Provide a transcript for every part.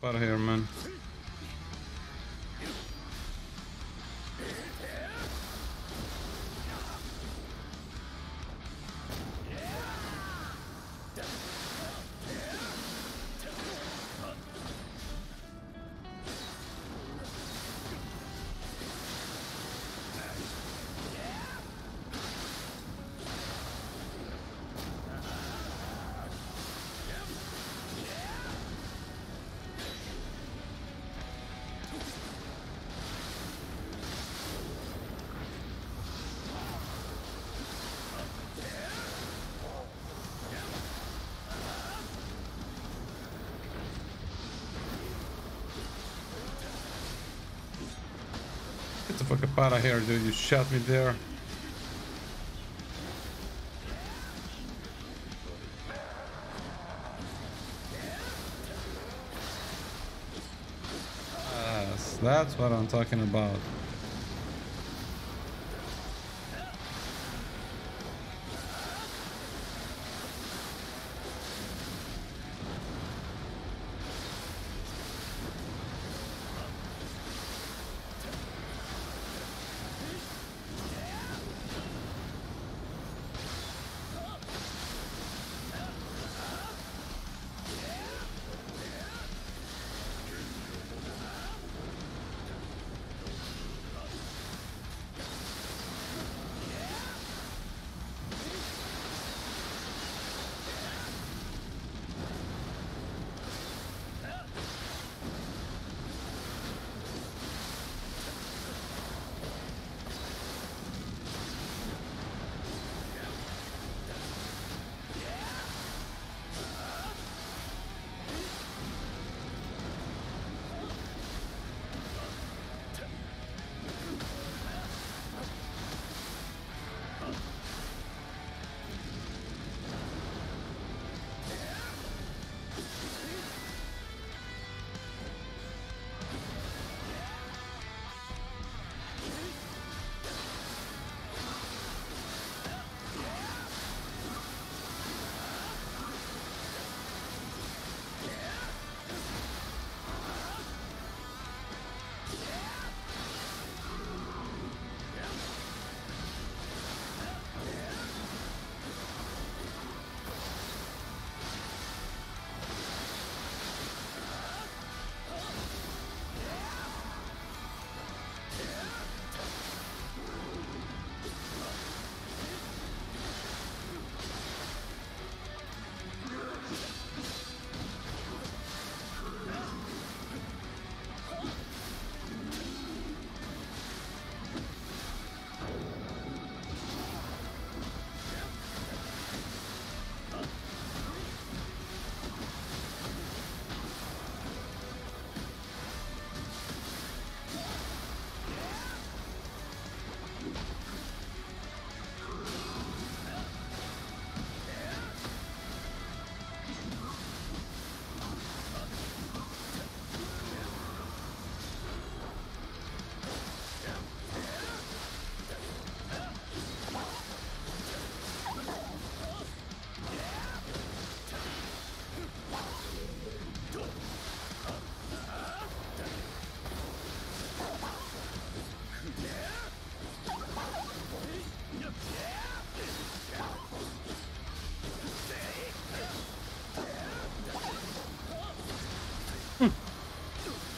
Out of here, man. Get the fuck up out of here, dude. You shot me there. That's what I'm talking about.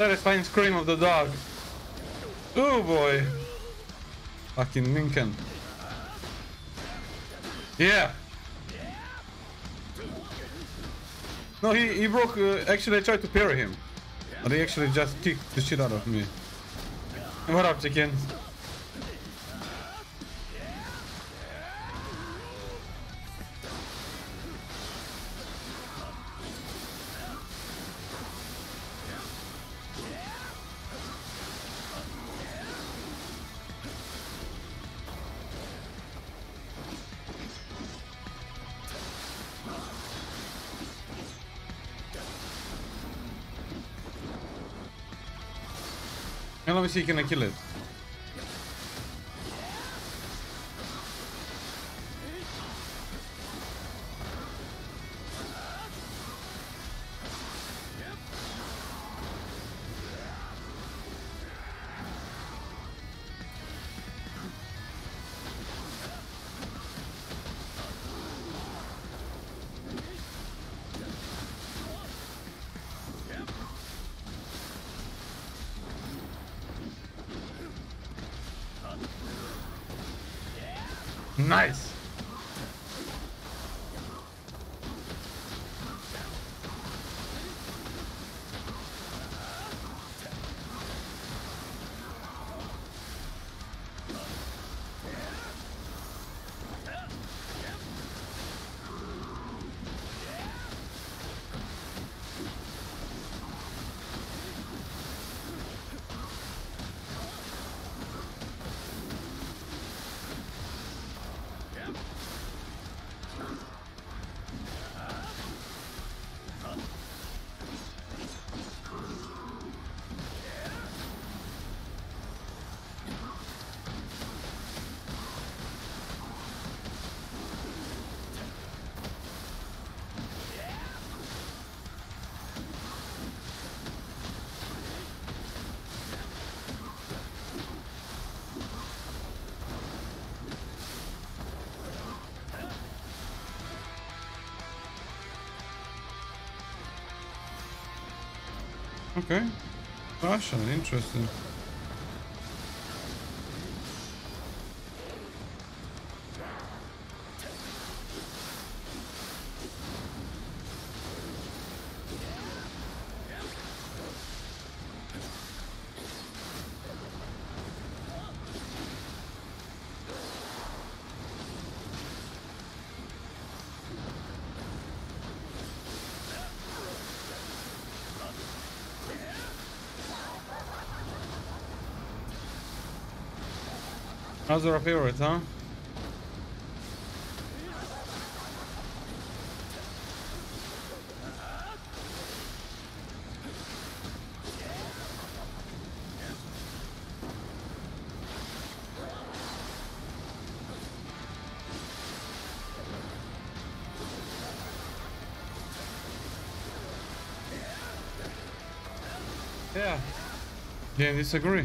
Satisfying scream of the dog. Oh boy. Fucking Lincoln. Yeah. No, he, he broke. Uh, actually, I tried to parry him. But he actually just kicked the shit out of me. What up, chicken? And let me see, can I kill it? Nice. Okay. Russian, interesting. Our favorite, huh? Yeah. Can't disagree.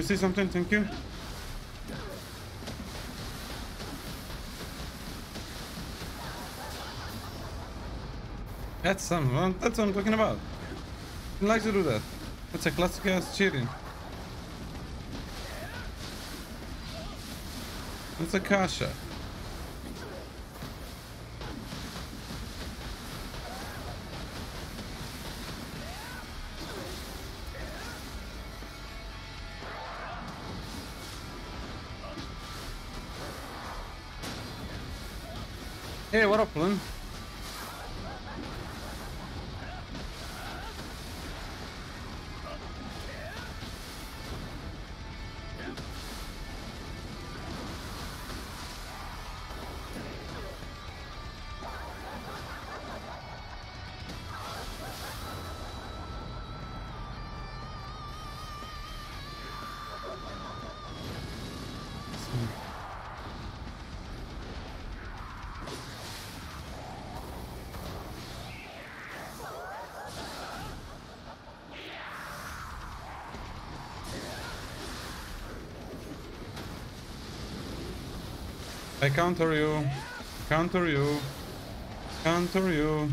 I see something? Thank you. That's some. That's what I'm talking about. He likes to do that. That's a classic ass cheating. That's a kasha. Hey, what up, Lynn? I counter you. Counter you. Counter you.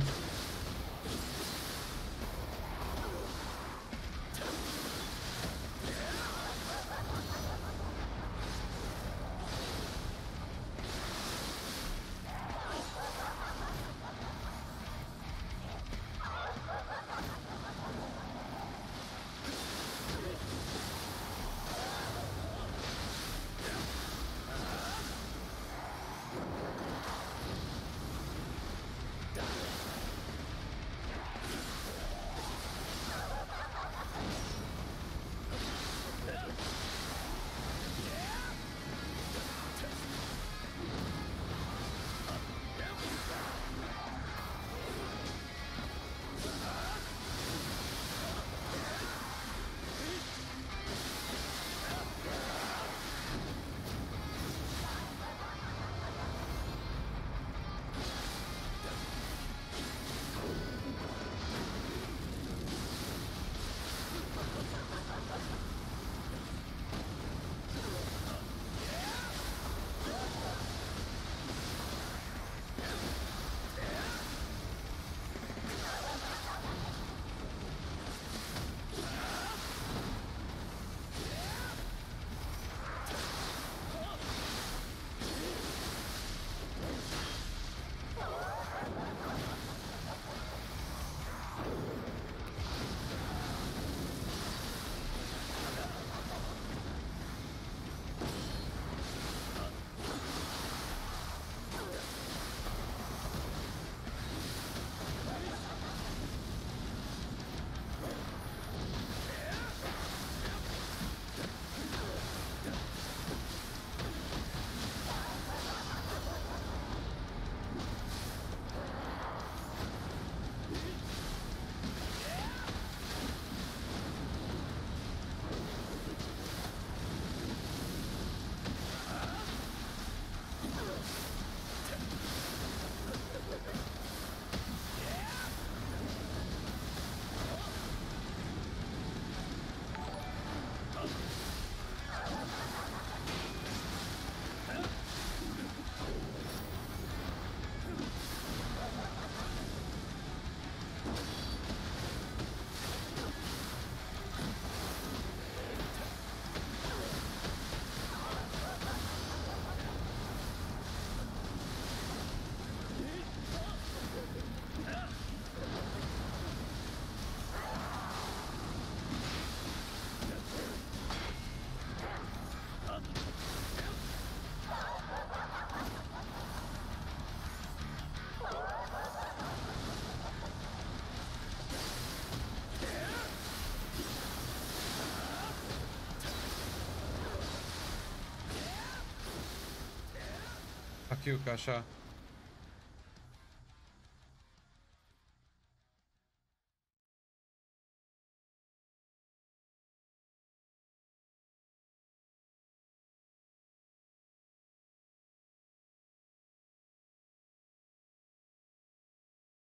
Fuck you, Kasha.